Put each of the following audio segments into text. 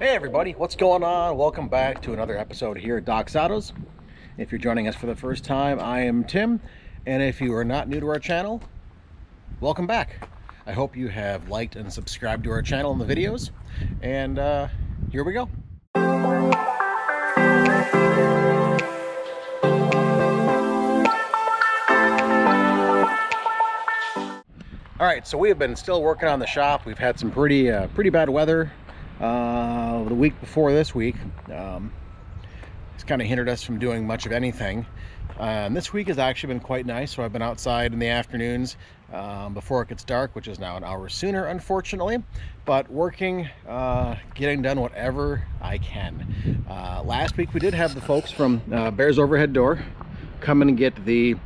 Hey everybody, what's going on? Welcome back to another episode here at Dach's Autos. If you're joining us for the first time, I am Tim, and if you are not new to our channel, welcome back. I hope you have liked and subscribed to our channel and the videos, and uh, here we go. All right, so we have been still working on the shop. We've had some pretty uh, pretty bad weather uh, the week before this week. Um, it's kind of hindered us from doing much of anything. Uh, this week has actually been quite nice. So I've been outside in the afternoons um, before it gets dark, which is now an hour sooner, unfortunately. But working, uh, getting done whatever I can. Uh, last week we did have the folks from uh, Bears Overhead Door come and get the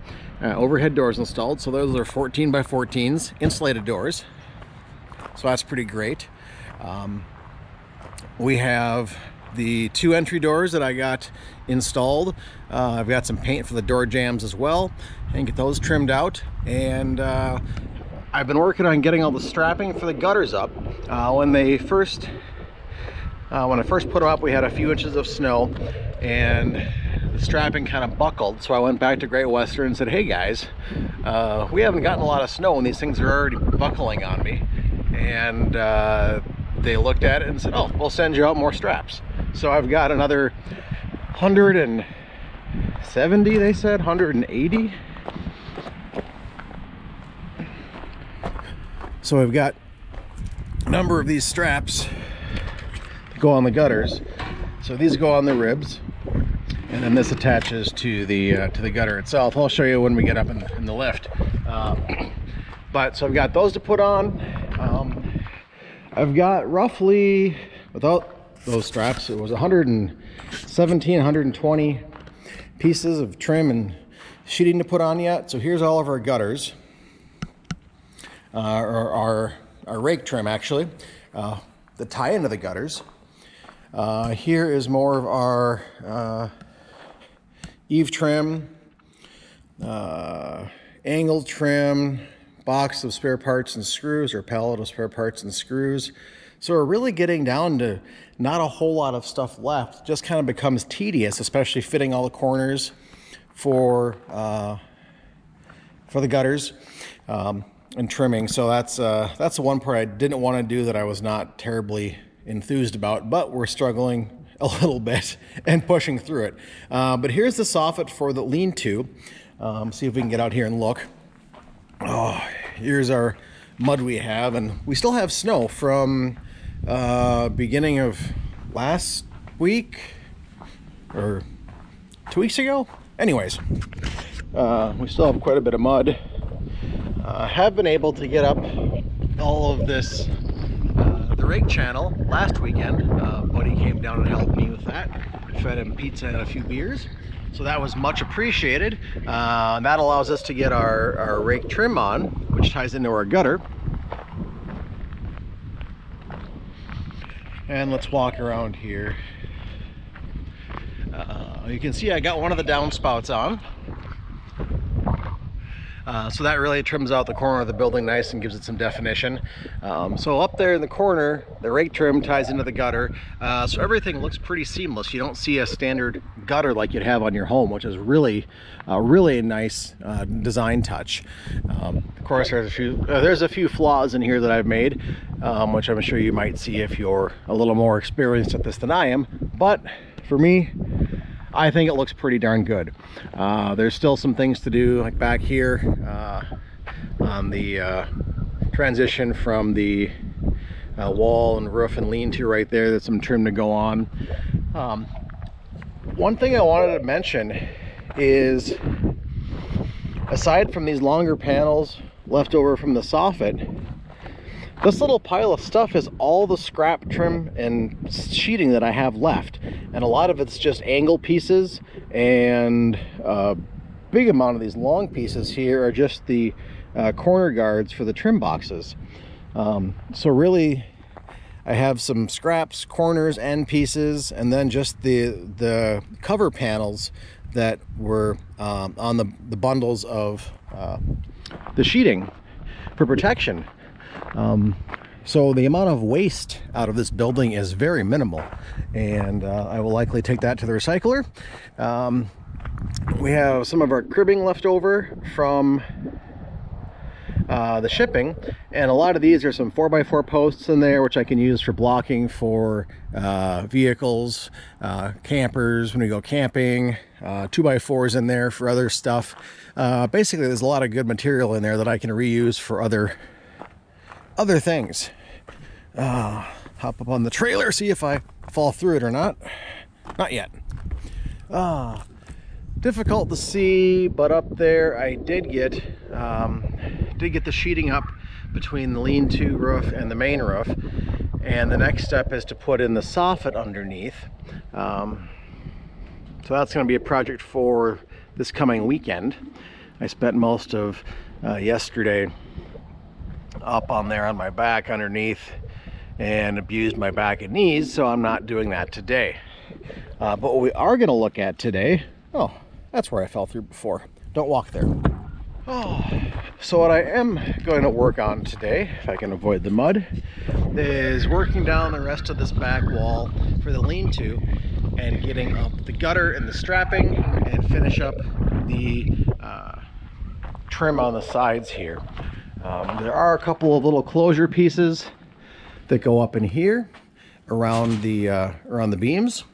uh, overhead doors installed. So those are 14 by 14s, insulated doors. So that's pretty great. Um, we have the two entry doors that I got installed. Uh, I've got some paint for the door jambs as well and get those trimmed out. And uh, I've been working on getting all the strapping for the gutters up. Uh, when they first, uh, when I first put them up, we had a few inches of snow and the strapping kind of buckled. So I went back to Great Western and said, hey guys, uh, we haven't gotten a lot of snow and these things are already buckling on me. And uh, they looked at it and said, oh, we'll send you out more straps. So I've got another 170, they said, 180. So I've got a number of these straps that go on the gutters. So these go on the ribs and then this attaches to the uh, to the gutter itself. I'll show you when we get up in, in the lift. Uh, but so I've got those to put on. Um, I've got roughly, without those straps, it was 117, 120 pieces of trim and sheeting to put on yet. So here's all of our gutters, uh, or our, our rake trim actually, uh, the tie into the gutters. Uh, here is more of our uh, eave trim, uh, angle trim, box of spare parts and screws or pallet of spare parts and screws. So we're really getting down to not a whole lot of stuff left. just kind of becomes tedious, especially fitting all the corners for uh, for the gutters um, and trimming. So that's uh, that's the one part I didn't want to do that I was not terribly enthused about, but we're struggling a little bit and pushing through it. Uh, but here's the soffit for the lean-to. Um, see if we can get out here and look. Oh, here's our mud we have, and we still have snow from uh, beginning of last week or two weeks ago. Anyways, uh, we still have quite a bit of mud. Uh, have been able to get up all of this uh, the rake channel last weekend. Uh, buddy came down and helped me with that. Fed him pizza and a few beers. So that was much appreciated. Uh, that allows us to get our, our rake trim on, which ties into our gutter. And let's walk around here. Uh, you can see I got one of the downspouts on. Uh, so that really trims out the corner of the building nice and gives it some definition. Um, so up there in the corner, the rake trim ties into the gutter. Uh, so everything looks pretty seamless. You don't see a standard gutter like you'd have on your home, which is really, uh, really a nice uh, design touch. Um, of course, there's a few uh, there's a few flaws in here that I've made, um, which I'm sure you might see if you're a little more experienced at this than I am. But for me, I think it looks pretty darn good. Uh, there's still some things to do like back here uh, on the uh, transition from the uh, wall and roof and lean-to right there. There's some trim to go on. Um, one thing I wanted to mention is aside from these longer panels left over from the soffit, this little pile of stuff is all the scrap trim and sheeting that I have left. And a lot of it's just angle pieces and a big amount of these long pieces here are just the uh, corner guards for the trim boxes. Um, so really, I have some scraps, corners, end pieces, and then just the, the cover panels that were um, on the, the bundles of uh, the sheeting for protection. Um, So the amount of waste out of this building is very minimal, and uh, I will likely take that to the recycler. Um, we have some of our cribbing left over from uh, the shipping and a lot of these are some 4x4 posts in there which I can use for blocking for uh, vehicles uh, campers when we go camping 2x4s uh, in there for other stuff uh, basically there's a lot of good material in there that I can reuse for other other things. Uh, hop up on the trailer see if I fall through it or not. Not yet. Ah difficult to see but up there I did get um, did get the sheeting up between the lean-to roof and the main roof. And the next step is to put in the soffit underneath. Um, so that's going to be a project for this coming weekend. I spent most of uh, yesterday up on there on my back underneath and abused my back and knees so I'm not doing that today uh, but what we are going to look at today oh that's where I fell through before. Don't walk there. Oh, so what I am going to work on today, if I can avoid the mud, is working down the rest of this back wall for the lean-to and getting up the gutter and the strapping and finish up the uh, trim on the sides here. Um, there are a couple of little closure pieces that go up in here around the uh, around the beams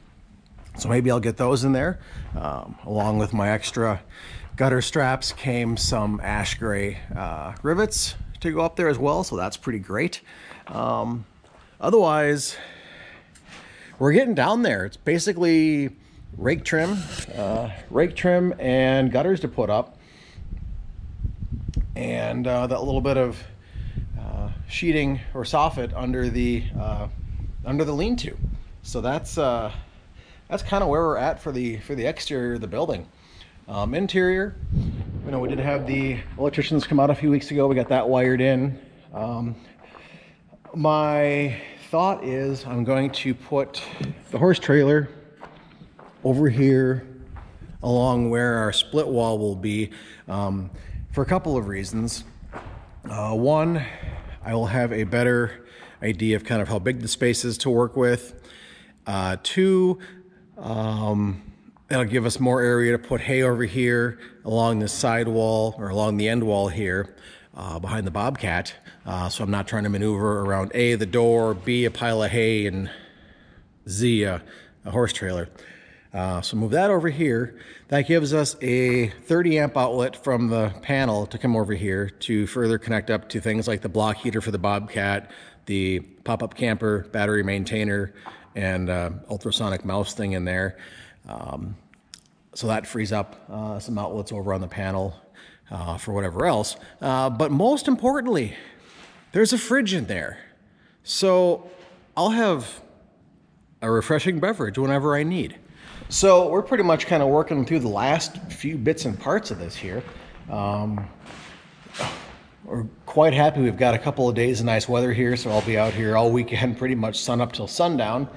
so maybe I'll get those in there. Um, along with my extra gutter straps came some ash gray uh, rivets to go up there as well. So that's pretty great. Um, otherwise, we're getting down there. It's basically rake trim, uh, rake trim and gutters to put up. And uh, that little bit of uh, sheeting or soffit under the uh, under the lean-to. So that's uh, that's kind of where we're at for the for the exterior of the building. Um, interior, you know, we did have the electricians come out a few weeks ago. We got that wired in. Um, my thought is I'm going to put the horse trailer over here along where our split wall will be um, for a couple of reasons. Uh, one, I will have a better idea of kind of how big the space is to work with. Uh, two, um, that'll give us more area to put hay over here along the side wall or along the end wall here uh, behind the Bobcat. Uh, so I'm not trying to maneuver around A, the door, B, a pile of hay, and Z, a horse trailer. Uh, so move that over here. That gives us a 30 amp outlet from the panel to come over here to further connect up to things like the block heater for the Bobcat, the pop-up camper battery maintainer, and uh, ultrasonic mouse thing in there. Um, so that frees up uh, some outlets over on the panel uh, for whatever else. Uh, but most importantly, there's a fridge in there. So I'll have a refreshing beverage whenever I need. So we're pretty much kind of working through the last few bits and parts of this here. Um, we're quite happy. We've got a couple of days of nice weather here, so I'll be out here all weekend, pretty much sun up till sundown,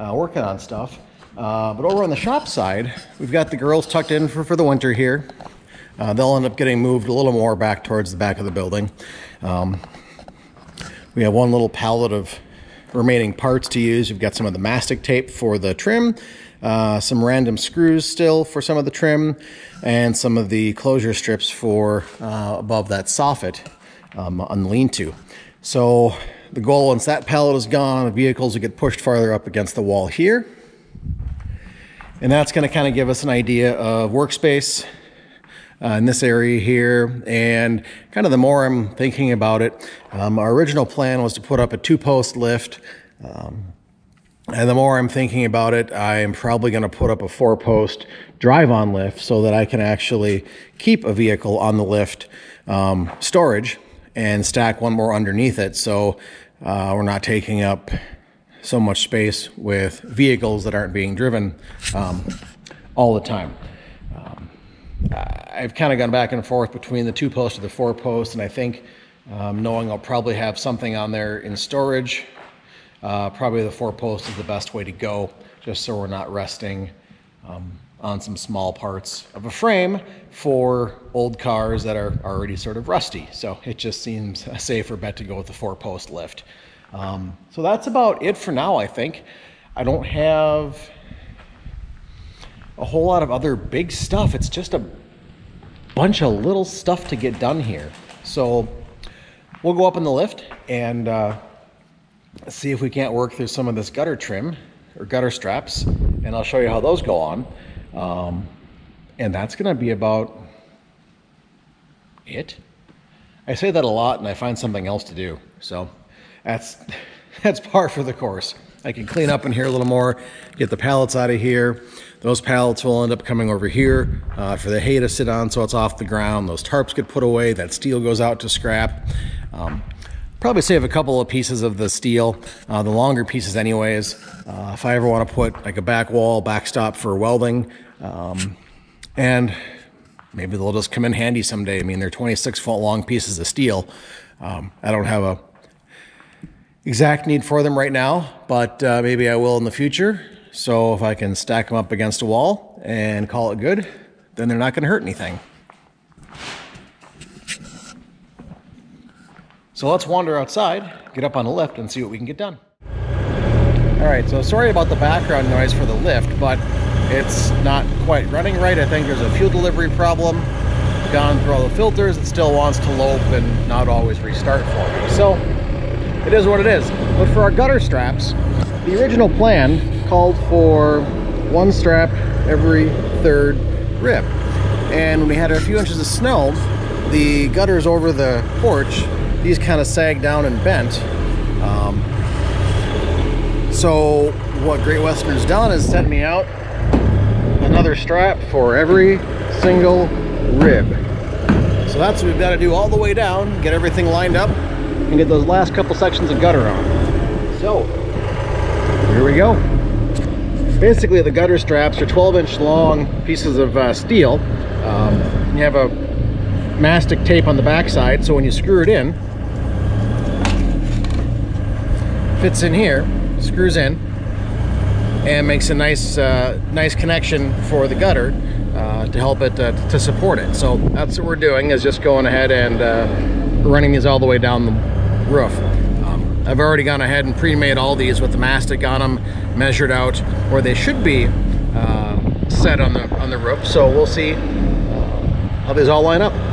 uh, working on stuff. Uh, but over on the shop side, we've got the girls tucked in for, for the winter here. Uh, they'll end up getting moved a little more back towards the back of the building. Um, we have one little pallet of remaining parts to use. We've got some of the mastic tape for the trim, uh, some random screws still for some of the trim, and some of the closure strips for uh, above that soffit um, on the lean-to. So the goal, once that pallet is gone, the vehicles will get pushed farther up against the wall here. And that's gonna kind of give us an idea of workspace uh, in this area here. And kind of the more I'm thinking about it, um, our original plan was to put up a two post lift. Um, and the more I'm thinking about it, I'm probably going to put up a four post drive on lift so that I can actually keep a vehicle on the lift um, storage and stack one more underneath it. So uh, we're not taking up so much space with vehicles that aren't being driven um, all the time. I've kind of gone back and forth between the two posts or the four posts, and I think um, knowing I'll probably have something on there in storage, uh, probably the four post is the best way to go, just so we're not resting um, on some small parts of a frame for old cars that are already sort of rusty. So it just seems a safer bet to go with the four post lift. Um, so that's about it for now, I think. I don't have a whole lot of other big stuff. It's just a bunch of little stuff to get done here. So we'll go up in the lift and uh, see if we can't work through some of this gutter trim or gutter straps and I'll show you how those go on. Um, and that's gonna be about it. I say that a lot and I find something else to do. So that's, that's par for the course. I can clean up in here a little more, get the pallets out of here. Those pallets will end up coming over here uh, for the hay to sit on so it's off the ground. Those tarps get put away, that steel goes out to scrap. Um, probably save a couple of pieces of the steel, uh, the longer pieces anyways. Uh, if I ever want to put like a back wall, backstop for welding, um, and maybe they'll just come in handy someday. I mean, they're 26 foot long pieces of steel. Um, I don't have a exact need for them right now, but uh, maybe I will in the future. So if I can stack them up against a wall and call it good, then they're not going to hurt anything. So let's wander outside, get up on the lift, and see what we can get done. All right, so sorry about the background noise for the lift, but it's not quite running right. I think there's a fuel delivery problem. Gone through all the filters, it still wants to lope and not always restart for me. So it is what it is. But for our gutter straps, the original plan called for one strap every third rib. And when we had a few inches of snow, the gutters over the porch, these kind of sagged down and bent. Um, so what Great Western's done is sent me out another strap for every single rib. So that's what we've got to do all the way down, get everything lined up, and get those last couple sections of gutter on. So, here we go. Basically, the gutter straps are 12 inch long pieces of uh, steel. Um, you have a mastic tape on the backside, so when you screw it in, fits in here, screws in, and makes a nice, uh, nice connection for the gutter uh, to help it uh, to support it. So that's what we're doing is just going ahead and uh, running these all the way down the roof. Um, I've already gone ahead and pre-made all these with the mastic on them, measured out where they should be uh, set on the on the roof. So we'll see how these all line up.